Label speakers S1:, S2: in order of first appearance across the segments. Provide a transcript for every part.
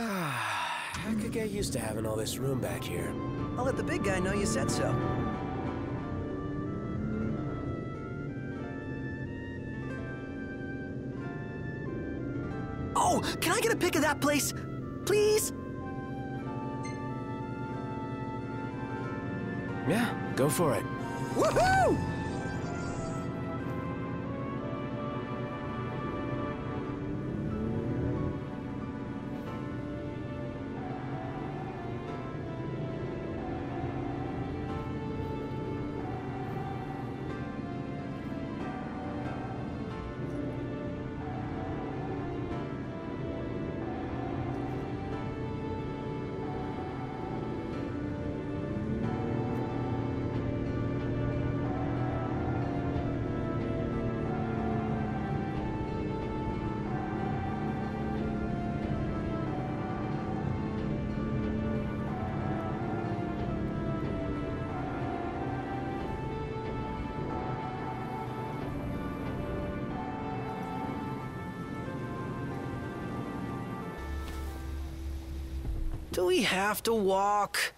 S1: Ah, I could get used to having all this room back here.
S2: I'll let the big guy know you said so. Oh, can I get a pic of that place? Please?
S1: Yeah, go for it.
S2: Woohoo! Do we have to walk?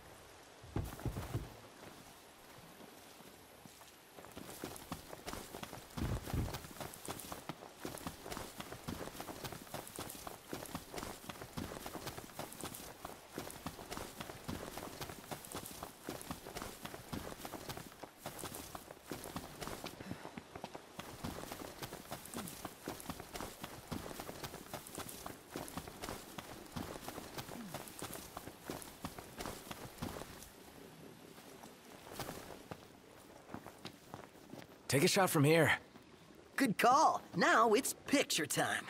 S1: Take a shot from here.
S2: Good call. Now it's picture time.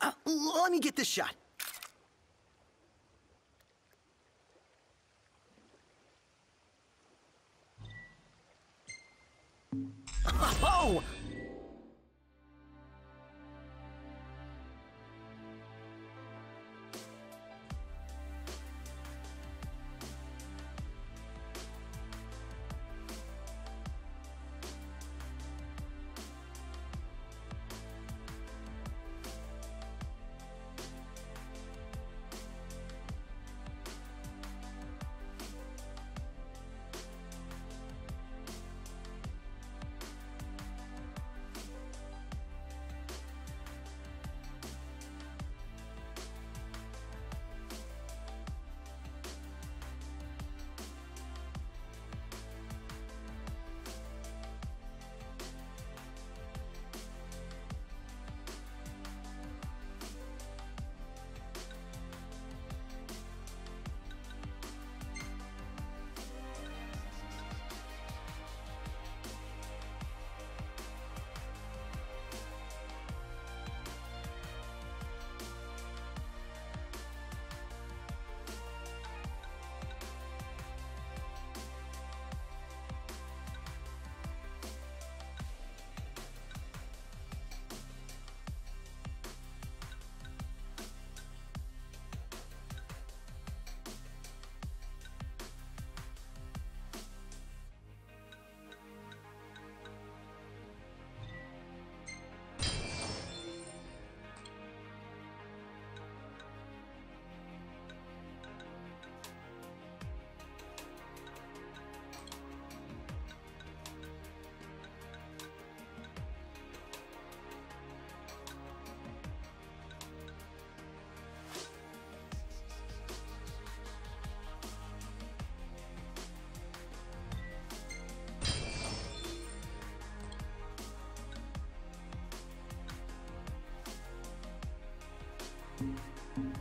S2: Uh, let me get this shot.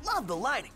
S2: Love the lighting.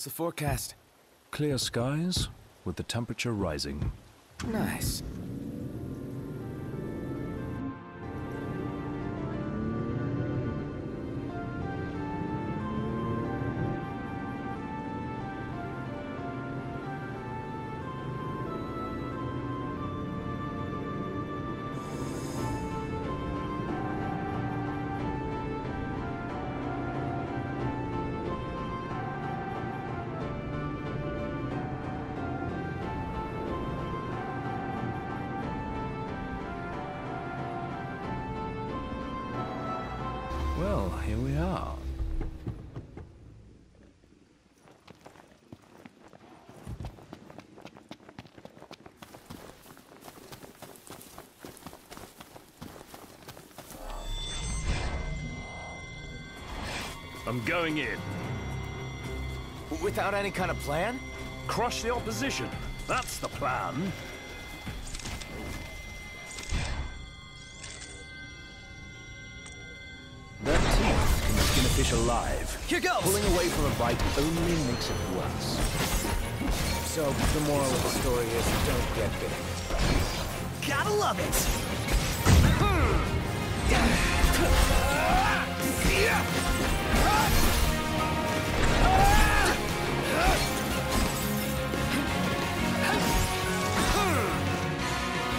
S1: What's the forecast?
S3: Clear skies, with the temperature rising.
S1: Nice.
S3: Well, here we are.
S4: I'm going in.
S1: Without any kind of plan?
S4: Crush the opposition. That's the plan.
S3: Fish alive.
S2: Here goes!
S3: Pulling away from a bite only makes it worse.
S1: So, the moral of the story is don't get bit.
S2: Gotta love it!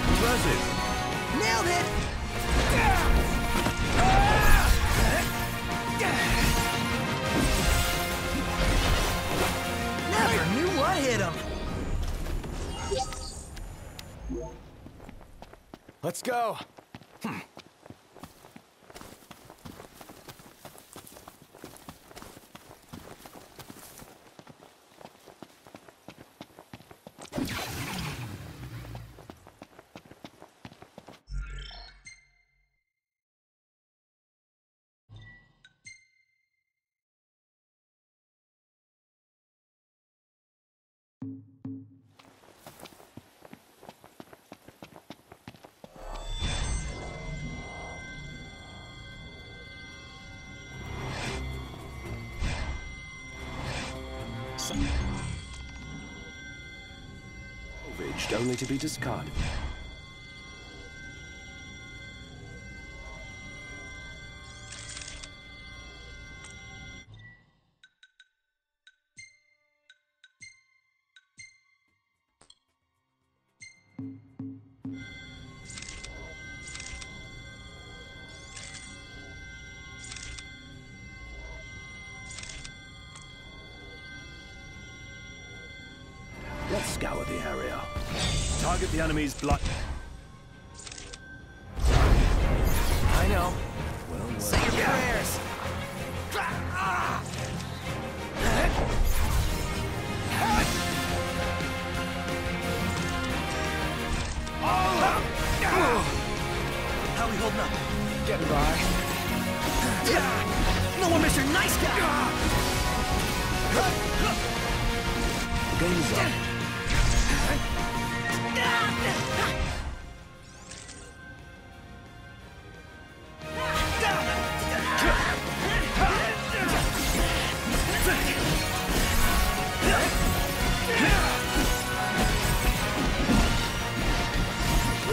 S4: Impressive.
S2: Nailed it!
S1: Let's go!
S3: Salvaged only to be discarded.
S4: Target the enemy's blood.
S1: I know.
S2: Say your prayers. How are we holding up?
S1: Getting by.
S2: No one, Mr. Nice Guy!
S3: Game's up.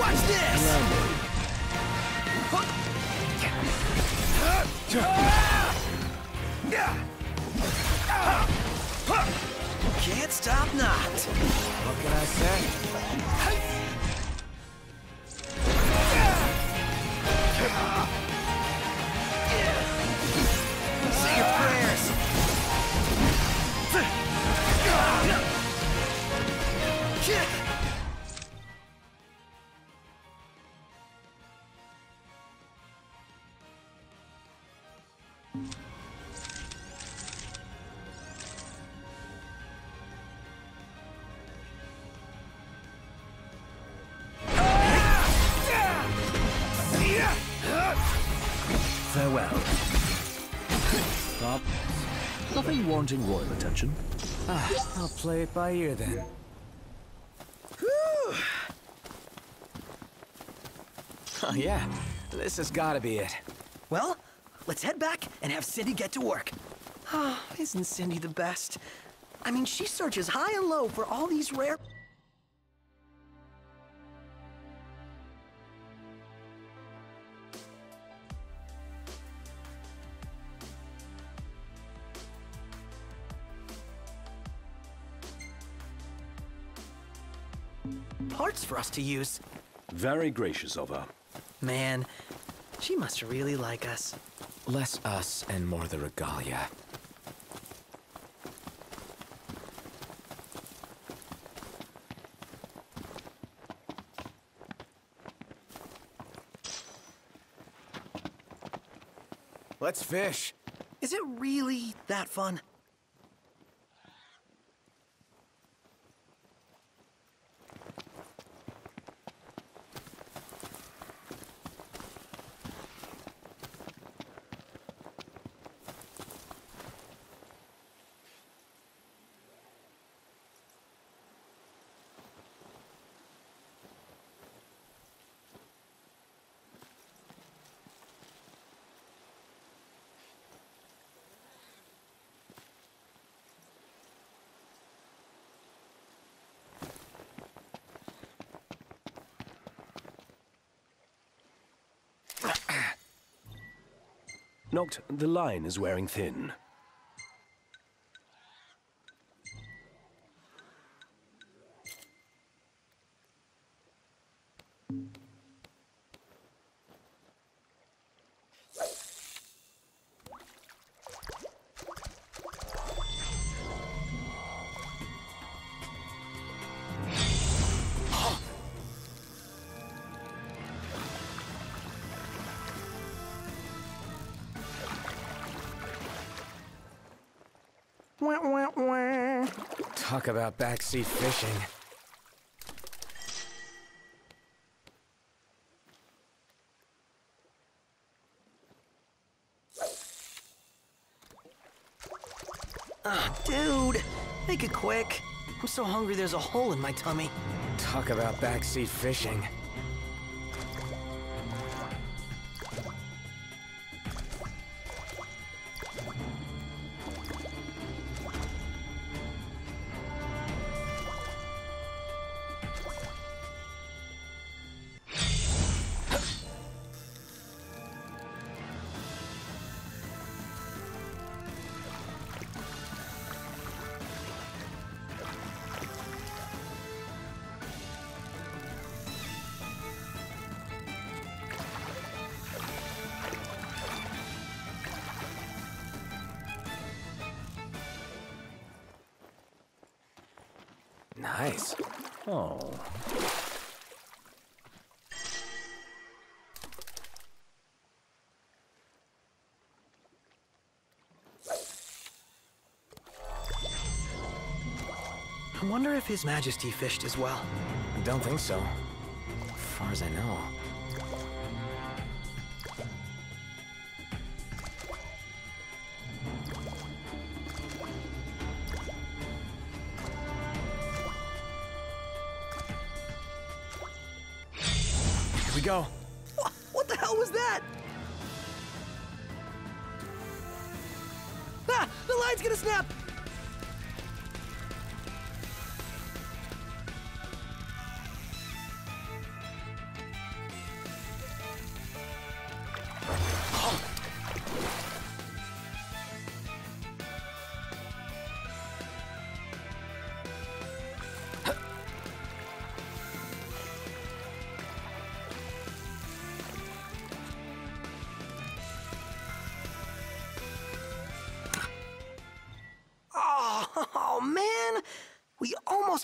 S2: Watch this! Can't stop not.
S1: What can I say?
S3: Wanting royal attention.
S1: Ah, I'll play it by ear then. Oh, yeah. This has gotta be it.
S2: Well, let's head back and have Cindy get to work. Oh, isn't Cindy the best? I mean, she searches high and low for all these rare. Parts for us to use.
S4: Very gracious of her.
S2: Man, she must really like us.
S1: Less us and more the regalia. Let's fish.
S2: Is it really that fun?
S4: The line is wearing thin.
S1: Talk about backseat fishing.
S2: Dude, make it quick. I'm so hungry there's a hole in my tummy.
S1: Talk about backseat fishing. Nice.
S4: Oh.
S2: I wonder if His Majesty fished as well.
S1: I don't think so. As far as I know. Go.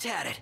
S2: Had it.